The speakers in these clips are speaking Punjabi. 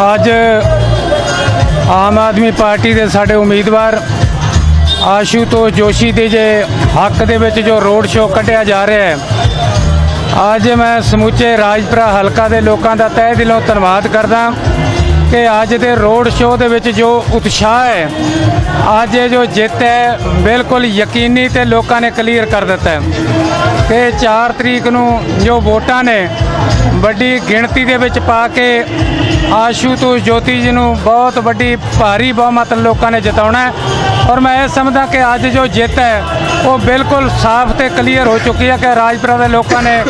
ਅੱਜ ਆਮ ਆਦਮੀ ਪਾਰਟੀ ਦੇ ਸਾਡੇ ਉਮੀਦਵਾਰ ਆਸ਼ੂਤੋਸ਼ ਜੋਸ਼ੀ ਦੇ ਜੇ ਹੱਕ ਦੇ ਵਿੱਚ ਜੋ ਰੋਡ ਸ਼ੋਅ ਕੱਢਿਆ ਜਾ ਰਿਹਾ ਹੈ, ਅੱਜ ਮੈਂ ਸਮੁੱਚੇ ਰਾਜਪੁਰਾ ਹਲਕਾ ਦੇ ਲੋਕਾਂ ਦਾ ਤਹਿ ਦਿਲੋਂ ਧੰਨਵਾਦ ਕਰਦਾ। ਕਿ ਅੱਜ ਦੇ ਰੋਡ ਸ਼ੋਅ ਦੇ ਵਿੱਚ ਜੋ ਉਤਸ਼ਾਹ ਹੈ, ਅੱਜ ਇਹ ਜੋ ਜਿੱਤ ਹੈ, ਬਿਲਕੁਲ ਯਕੀਨੀ ਤੇ ਲੋਕਾਂ ਨੇ ਕਲੀਅਰ ਕਰ ਦਿੱਤਾ ਹੈ ਕਿ 4 ਤਰੀਕ ਨੂੰ ਜੋ ਵੋਟਾਂ ਨੇ, ਵੱਡੀ ਗਿਣਤੀ ਦੇ ਵਿੱਚ ਪਾ ਕੇ ਆਸ਼ੂਤੋਸ਼ ਜੋਤੀ ਜੀ ਨੂੰ ਬਹੁਤ ਵੱਡੀ ਭਾਰੀ ਬਹੁਮਤ ਲੋਕਾਂ ਨੇ ਜਿਤਾਉਣਾ ਹੈ। ਔਰ ਮੈਂ ਇਹ ਸਮਝਦਾ ਕਿ ਅੱਜ ਜੋ ਜਿੱਤ ਹੈ, ਉਹ ਬਿਲਕੁਲ ਸਾਫ਼ ਤੇ ਕਲੀਅਰ ਹੋ ਚੁੱਕੀ ਹੈ ਕਿ ਰਾਜਪੁਰਾ ਦੇ ਲੋਕਾਂ ਨੇ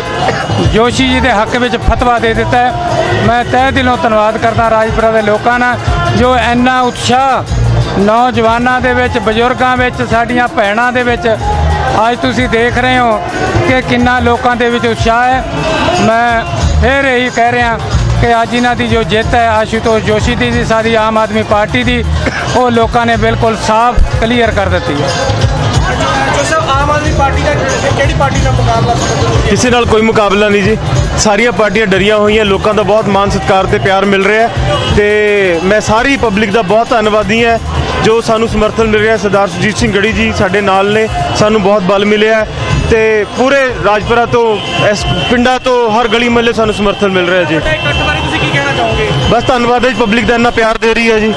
ਜੋਸ਼ੀ ਜੀ ਦੇ ਹੱਕ ਵਿੱਚ ਫਤਵਾ ਦੇ ਦਿੱਤਾ ਹੈ। ਮੈਂ ਤਹਿ ਦਿਲੋਂ ਧੰਨਵਾਦ ਕਰਦਾ ਰਾਜਪੁਰਾ ਦੇ ਲੋਕਾਂ ਦਾ ਜੋ ਇੰਨਾ ਉਤਸ਼ਾਹ ਨੌਜਵਾਨਾਂ ਦੇ ਵਿੱਚ, ਬਜ਼ੁਰਗਾਂ ਵਿੱਚ, ਸਾਡੀਆਂ ਭੈਣਾਂ ਦੇ ਵਿੱਚ ਅੱਜ ਤੁਸੀਂ ਦੇਖ ਰਹੇ ਹੋ ਕਿ ਕਿੰਨਾ ਲੋਕਾਂ ਦੇ ਵਿੱਚ ਉਤਸ਼ਾਹ ਹੈ। ਮੈਂ ਫਿਰ ਇਹੀ ਕਹਿ ਰਿਹਾ ਕਿ ਅੱਜ ਇਹਨਾਂ ਦੀ ਜੋ ਜਿੱਤ ਹੈ ਆਸ਼ੂਤੋਸ਼ ਜੋਸ਼ੀ ਦੀ ਸੀ ਸਾਡੀ ਆਮ ਆਦਮੀ ਪਾਰਟੀ ਦੀ ਉਹ ਲੋਕਾਂ ਨੇ ਬਿਲਕੁਲ ਸਾਫ਼ ਕਲੀਅਰ ਕਰ ਦਿੱਤੀ ਹੈ। ਜੋ ਸਭ ਆਮ ਆਦਮੀ ਪਾਰਟੀ ਦਾ ਕਿਹੜੀ ਪਾਰਟੀ ਨਾਲ ਮੁਕਾਬਲਾ ਸਮਝਦੇ ਹੋ? ਕਿਸੇ ਨਾਲ ਕੋਈ ਮੁਕਾਬਲਾ ਨਹੀਂ ਜੀ। ਸਾਰੀਆਂ ਪਾਰਟੀਆਂ ਡਰੀਆਂ ਹੋਈਆਂ ਲੋਕਾਂ ਦਾ ਬਹੁਤ ਮਾਨ ਸਤਿਕਾਰ ਤੇ ਪਿਆਰ ਮਿਲ ਰਿਹਾ ਤੇ ਮੈਂ ਸਾਰੀ ਪਬਲਿਕ ਦਾ ਬਹੁਤ ਧੰਨਵਾਦੀ ਹਾਂ ਜੋ ਸਾਨੂੰ ਸਮਰਥਨ ਮਿਲ ਰਿਹਾ। ਸਰਦਾਰ ਸੁਜੀਤ ਸਿੰਘ ਗੜੀ ਜੀ ਸਾਡੇ ਨਾਲ ਨੇ ਸਾਨੂੰ ਬਹੁਤ ਬਲ ਮਿਲਿਆ ਹੈ। ਤੇ ਪੂਰੇ ਰਾਜਪੁਰਾ ਤੋਂ ਇਸ ਪਿੰਡਾਂ ਤੋਂ ਹਰ ਗਲੀ ਮਹੱਲੇ ਸਾਨੂੰ ਸਮਰਥਨ ਮਿਲ ਰਿਹਾ ਜੀ। ਬਾਰੇ ਤੁਸੀਂ ਕੀ ਕਹਿਣਾ ਚਾਹੋਗੇ? ਬਸ ਧੰਨਵਾਦ ਹੈ ਪਬਲਿਕ ਦਾ ਇੰਨਾ ਪਿਆਰ ਦੇ ਰਹੀ ਹੈ ਜੀ।